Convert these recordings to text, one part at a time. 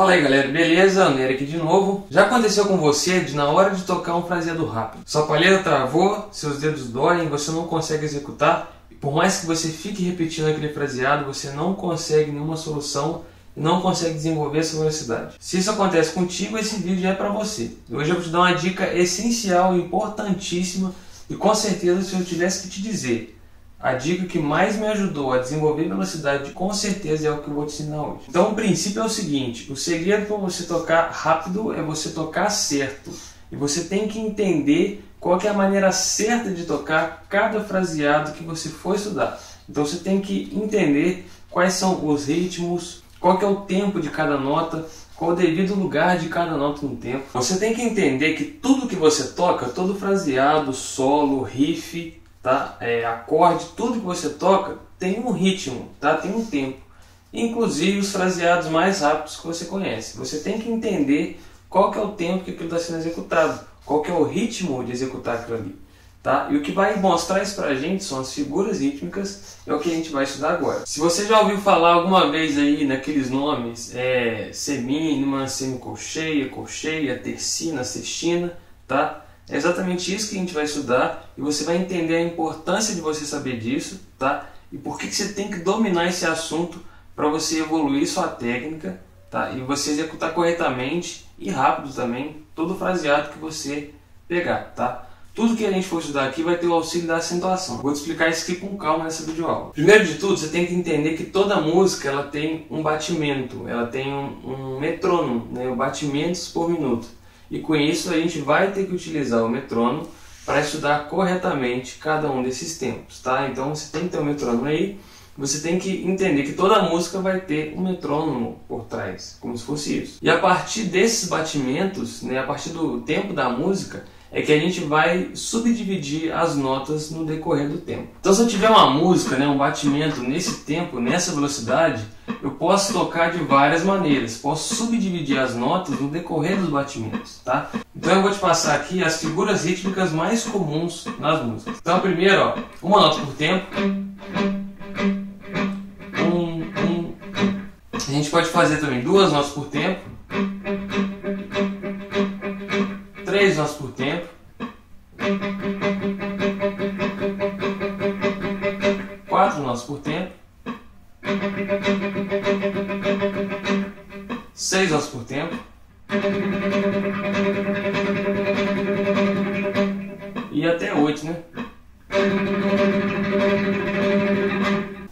Fala aí galera, beleza? Nery aqui de novo. Já aconteceu com você de na hora de tocar um fraseado rápido, sua palheta travou, seus dedos doem, você não consegue executar, e por mais que você fique repetindo aquele fraseado, você não consegue nenhuma solução e não consegue desenvolver essa velocidade. Se isso acontece contigo, esse vídeo é para você. Hoje eu vou te dar uma dica essencial, importantíssima, e com certeza se eu tivesse que te dizer a dica que mais me ajudou a desenvolver velocidade, com certeza, é o que eu vou te ensinar hoje. Então, o princípio é o seguinte: o segredo para você tocar rápido é você tocar certo. E você tem que entender qual é a maneira certa de tocar cada fraseado que você for estudar. Então, você tem que entender quais são os ritmos, qual é o tempo de cada nota, qual o devido lugar de cada nota no tempo. Você tem que entender que tudo que você toca, todo fraseado, solo, riff, tá? É, acorde, tudo que você toca tem um ritmo, tá? Tem um tempo. Inclusive os fraseados mais rápidos que você conhece. Você tem que entender qual que é o tempo que aquilo está sendo executado, qual que é o ritmo de executar aquilo ali. Tá? E o que vai mostrar isso pra gente são as figuras rítmicas, é o que a gente vai estudar agora. Se você já ouviu falar alguma vez aí naqueles nomes, é, semínima, semicolcheia, colcheia, tercina, sextina, tá? É exatamente isso que a gente vai estudar e você vai entender a importância de você saber disso, tá? E por que, que você tem que dominar esse assunto para você evoluir sua técnica, tá? E você executar corretamente e rápido também todo o fraseado que você pegar, tá? Tudo que a gente for estudar aqui vai ter o auxílio da acentuação. Vou te explicar isso aqui com calma nessa videoaula. Primeiro de tudo, você tem que entender que toda música ela tem um batimento, ela tem um, um metrônomo, né? batimentos por minuto. E com isso a gente vai ter que utilizar o metrônomo para estudar corretamente cada um desses tempos, tá? Então você tem que ter um metrônomo aí, você tem que entender que toda música vai ter um metrônomo por trás, como se fosse isso. E a partir desses batimentos, né, a partir do tempo da música, é que a gente vai subdividir as notas no decorrer do tempo. Então, se eu tiver uma música, né, um batimento nesse tempo, nessa velocidade, eu posso tocar de várias maneiras. Posso subdividir as notas no decorrer dos batimentos, tá? Então, eu vou te passar aqui as figuras rítmicas mais comuns nas músicas. Então, primeiro, ó, uma nota por tempo. Um, um. A gente pode fazer também duas notas por tempo. Quatro notas por tempo. Seis notas por tempo. E até oito, né?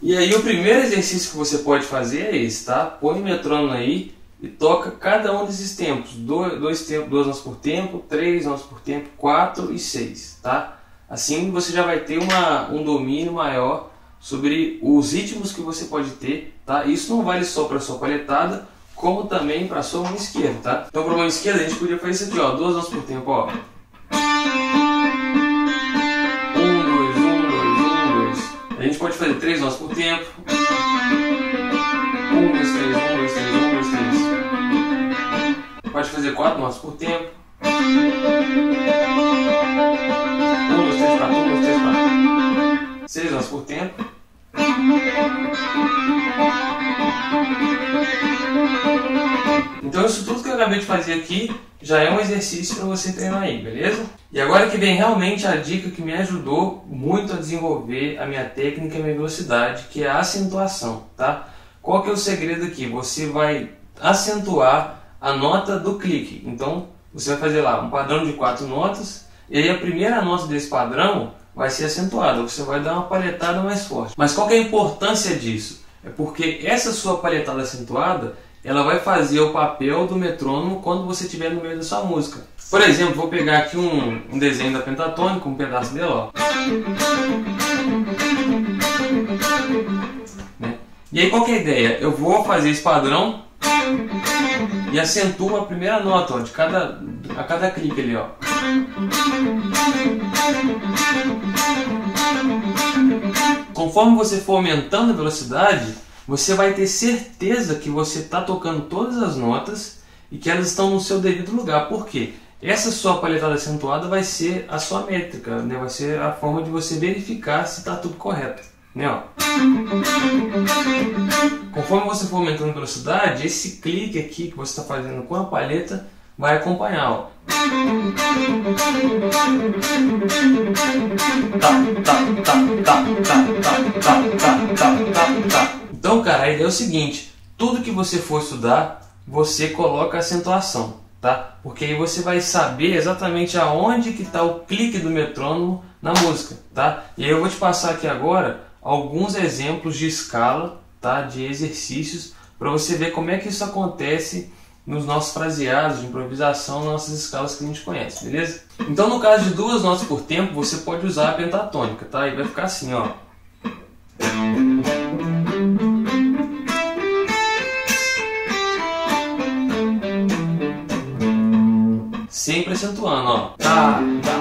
E aí o primeiro exercício que você pode fazer é esse, tá? Põe o metrônomo aí e toca cada um desses tempos, dois, dois tempos, duas notas por tempo, três notas por tempo, quatro e seis, tá? Assim você já vai ter uma, um domínio maior sobre os ritmos que você pode ter, tá? Isso não vale só para sua palhetada, como também para sua mão esquerda, tá? Então para mão esquerda a gente podia fazer isso aqui, ó, duas notas por tempo, ó. Um, dois, um, dois, um, dois. A gente pode fazer três notas por tempo. Fazer quatro notas por tempo. Um, dois, três, quatro, um, dois, três, quatro. Seis notas por tempo. Então isso tudo que eu acabei de fazer aqui já é um exercício para você treinar aí, beleza? E agora que vem realmente a dica que me ajudou muito a desenvolver a minha técnica e a minha velocidade, que é a acentuação, tá? Qual que é o segredo aqui? Você vai acentuar a nota do clique. Então você vai fazer lá um padrão de quatro notas e aí a primeira nota desse padrão vai ser acentuada, você vai dar uma palhetada mais forte. Mas qual é a importância disso? É porque essa sua palhetada acentuada, ela vai fazer o papel do metrônomo quando você estiver no meio da sua música. Por exemplo, vou pegar aqui um, um desenho da pentatônica, um pedaço dela, ó. Né? E aí qual é a ideia? Eu vou fazer esse padrão e acentuo a primeira nota ó, de cada, a cada clique ali. Ó. Conforme você for aumentando a velocidade, você vai ter certeza que você está tocando todas as notas e que elas estão no seu devido lugar. Por quê? Essa sua palhetada acentuada vai ser a sua métrica, né? vai ser a forma de você verificar se está tudo correto. Né, ó. Conforme você for aumentando a velocidade, esse clique aqui que você está fazendo com a palheta vai acompanhar. Ó. Então, cara, a ideia é o seguinte: tudo que você for estudar, você coloca acentuação, tá? Porque aí você vai saber exatamente aonde que está o clique do metrônomo na música, tá? E aí eu vou te passar aqui agora alguns exemplos de escala, tá? De exercícios para você ver como é que isso acontece nos nossos fraseados de improvisação, nossas escalas que a gente conhece, beleza? Então, no caso de duas notas por tempo, você pode usar a pentatônica, tá? E vai ficar assim, ó. Sempre acentuando, ó. Tá, tá,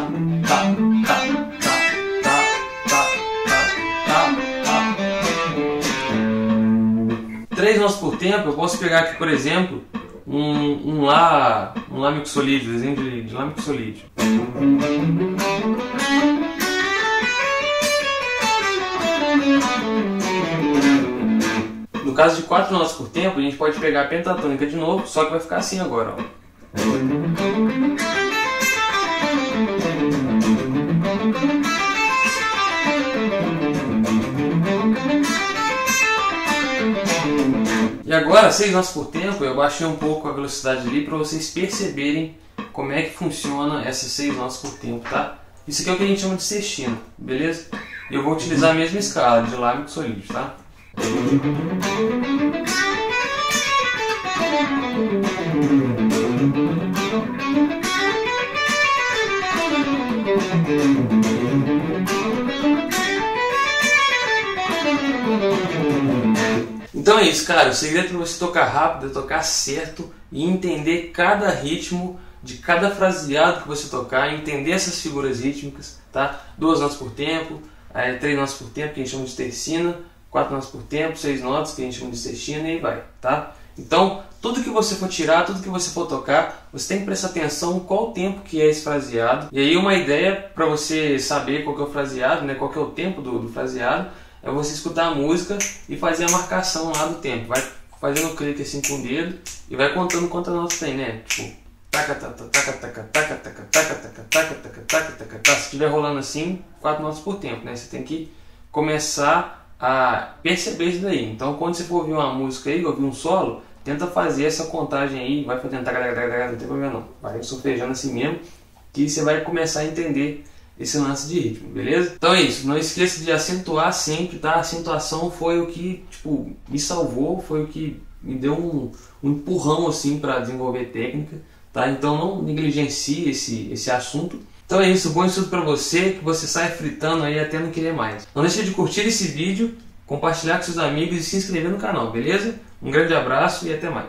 Três notas por tempo, eu posso pegar aqui, por exemplo, um, um Lá, um Lá mixolídeo, desenho de, de Lá mixolídeo. No caso de quatro notas por tempo, a gente pode pegar a pentatônica de novo, só que vai ficar assim agora, ó. E agora, 6 notas por tempo, eu baixei um pouco a velocidade ali para vocês perceberem como é que funciona essas 6 notas por tempo, tá? Isso aqui é o que a gente chama de sextina, beleza? Eu vou utilizar a mesma escala de Lá com solídeo, tá? Então é isso, cara. O segredo para você tocar rápido é tocar certo e entender cada ritmo de cada fraseado que você tocar, entender essas figuras rítmicas, tá? Duas notas por tempo, é, três notas por tempo, que a gente chama de tercina, quatro notas por tempo, seis notas, que a gente chama de sextina, e aí vai, tá? Então, tudo que você for tirar, tudo que você for tocar, você tem que prestar atenção qual o tempo que é esse fraseado. E aí uma ideia para você saber qual que é o fraseado, né, qual que é o tempo do, do fraseado, é você escutar a música e fazer a marcação lá do tempo. Vai fazendo clique assim com o dedo e vai contando quantas notas tem, né? Tipo, taca, taca, taca, taca, taca, taca, taca, taca, taca, taca, taca, taca, taca. Se estiver rolando assim, quatro notas por tempo, né? Você tem que começar a perceber isso daí. Então, quando você for ouvir uma música aí, ouvir um solo, tenta fazer essa contagem aí, vai fazendo taca, taca, taca, taca, não tem problema não. Vai sofrejando assim mesmo, que você vai começar a entender esse lance de ritmo, beleza? Então é isso, não esqueça de acentuar sempre, tá? A acentuação foi o que, tipo, me salvou, foi o que me deu um, um empurrão, assim, para desenvolver técnica, tá? Então não negligencie esse, esse assunto. Então é isso, bom estudo para você, que você saia fritando aí até não querer mais. Não deixe de curtir esse vídeo, compartilhar com seus amigos e se inscrever no canal, beleza? Um grande abraço e até mais.